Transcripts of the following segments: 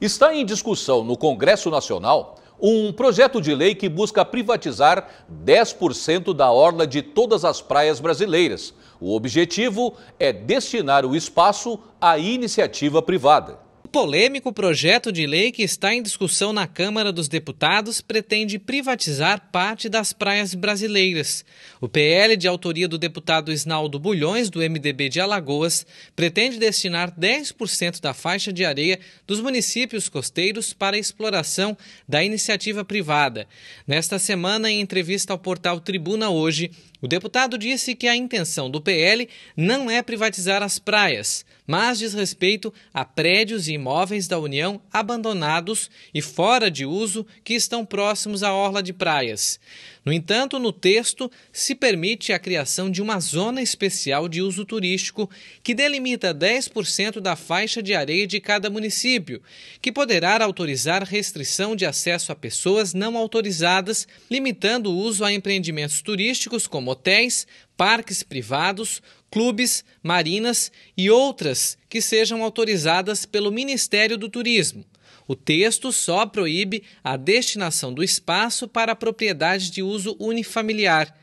Está em discussão no Congresso Nacional um projeto de lei que busca privatizar 10% da orla de todas as praias brasileiras. O objetivo é destinar o espaço à iniciativa privada. Polêmico projeto de lei que está em discussão na Câmara dos Deputados pretende privatizar parte das praias brasileiras. O PL, de autoria do deputado Isnaldo Bulhões, do MDB de Alagoas, pretende destinar 10% da faixa de areia dos municípios costeiros para a exploração da iniciativa privada. Nesta semana, em entrevista ao portal Tribuna Hoje, o deputado disse que a intenção do PL não é privatizar as praias, mas diz respeito a prédios e imóveis da União abandonados e fora de uso que estão próximos à orla de praias. No entanto, no texto se permite a criação de uma zona especial de uso turístico que delimita 10% da faixa de areia de cada município, que poderá autorizar restrição de acesso a pessoas não autorizadas, limitando o uso a empreendimentos turísticos como hotéis, parques privados, clubes, marinas e outras que sejam autorizadas pelo Ministério do Turismo. O texto só proíbe a destinação do espaço para propriedades de uso unifamiliar.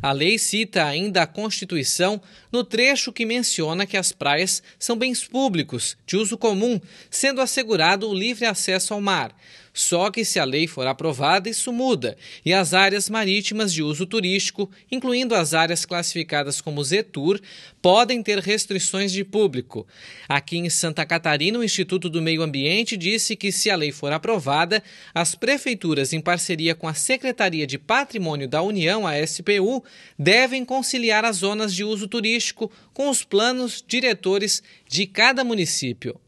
A lei cita ainda a Constituição no trecho que menciona que as praias são bens públicos, de uso comum, sendo assegurado o livre acesso ao mar. Só que se a lei for aprovada, isso muda, e as áreas marítimas de uso turístico, incluindo as áreas classificadas como Zetur, podem ter restrições de público. Aqui em Santa Catarina, o Instituto do Meio Ambiente disse que, se a lei for aprovada, as prefeituras, em parceria com a Secretaria de Patrimônio da União, a SPU, devem conciliar as zonas de uso turístico com os planos diretores de cada município.